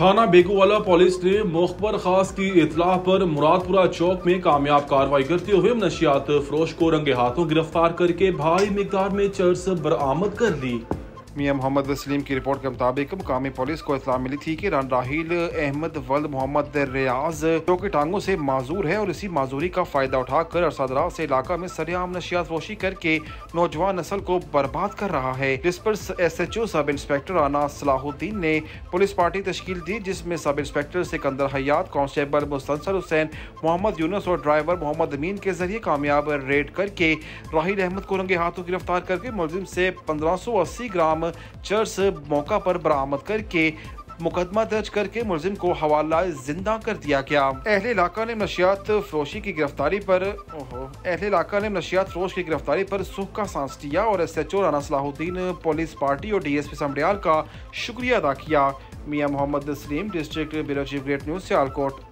थाना बेगूवाला पुलिस ने मुखबर खास की इतलाह पर मुरादपुरा चौक में कामयाब कार्रवाई करते हुए नशियात फरोश को रंगे हाथों गिरफ़्तार करके भारी मकदार में चर्च बरामद कर ली। मियाँ मोहम्मद वसलीम की रिपोर्ट के मुताबिक मुकामी पुलिस को इतला मिली थी कि राहिल, अहमद वल्द मोहम्मद, रियाज, जो कि टांगों से माजूर है और इसी माजूरी का फ़ायदा उठाकर अरसादराज से इलाका में सरेआम नशियात फरोशी करके नौजवान नस्ल को बर्बाद कर रहा है। जिस पर एस एच ओ सब इंस्पेक्टर आना सलाहुद्दीन ने पुलिस पार्टी तश्कील दी, जिसमें sub inspector Sikandar Hayat, constable Mustansar Hussain, Mohammad Yunus और ड्राइवर मोहम्मद अमीन के ज़रिए कामयाब रेड करके राहिल अहमद को रंगे हाथों गिरफ़्तार करके मुलिम से पंद्रह सौ अस्सी ग्राम चर्च मौका पर बरामद करके, मुकदमा दर्ज करके मुलजिम को हवाला ज़िंदा कर दिया गया। अहले इलाका ने नशियात फरोशी की गिरफ्तारी पर अहले इलाका ने नशियात फरोश की गिरफ्तारी पर सुख का सांस लिया और S H O Rana Salahuddin, police party और डी एस पी समडियाल का शुक्रिया अदा किया। Mian Mohammad Salim district bureau chief Great News, Sialkot.